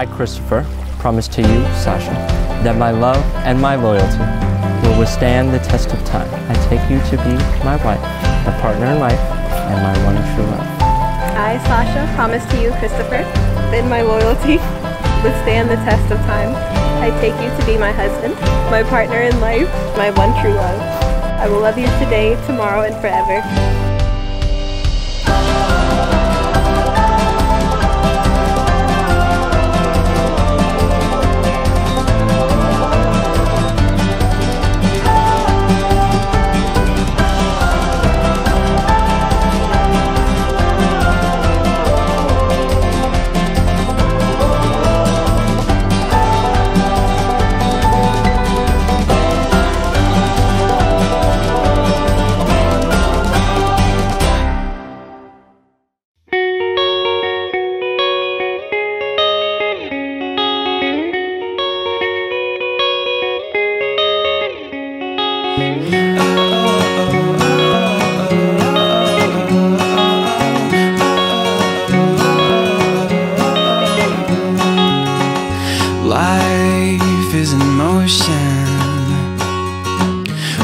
I, Christopher, promise to you, Sasha, that my love and my loyalty will withstand the test of time. I take you to be my wife, my partner in life, and my one true love. I, Sasha, promise to you, Christopher, that my loyalty withstand the test of time. I take you to be my husband, my partner in life, my one true love. I will love you today, tomorrow, and forever.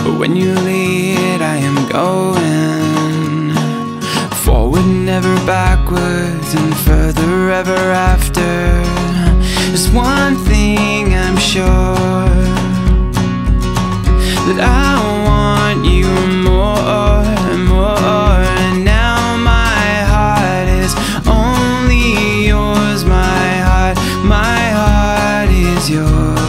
But when you lead, I am going forward, never backwards, and further ever after. There's one thing I'm sure that I want you more and more. And now my heart is only yours. My heart, my heart is yours,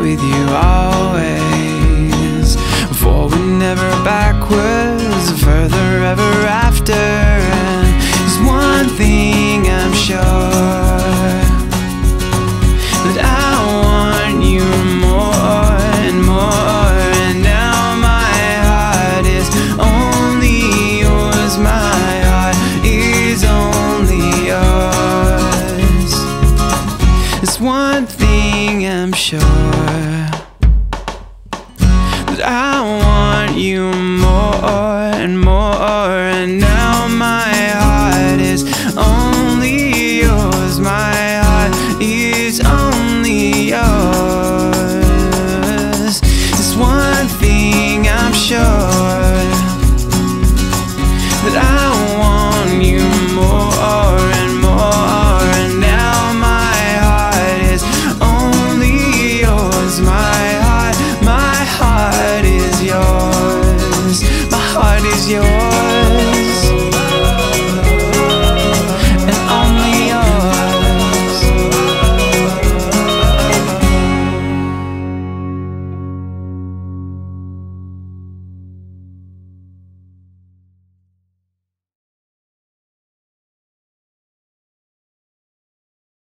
with you always. Forward, never backwards, further ever after. And there's one thing sure